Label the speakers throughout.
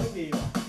Speaker 1: Mới!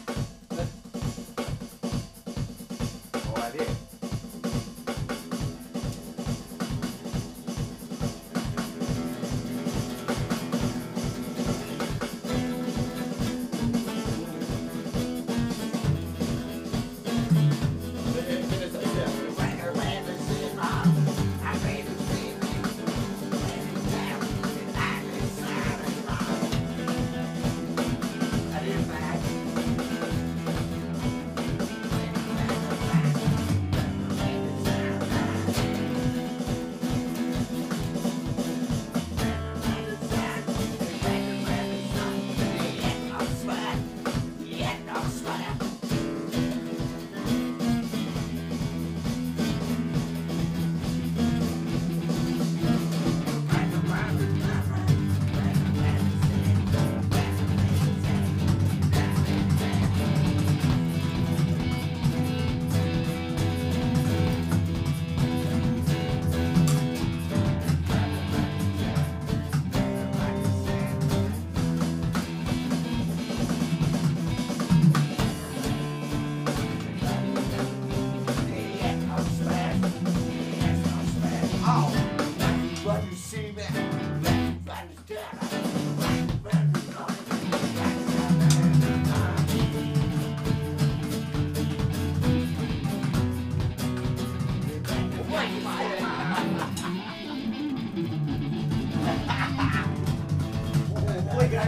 Speaker 1: ไง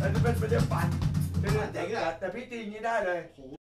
Speaker 1: อันนี้เป็นไม่ได้ฝันเป็นเรื่องเจ๋งอะแต่พี่ตีอย่างนี้ได้เลย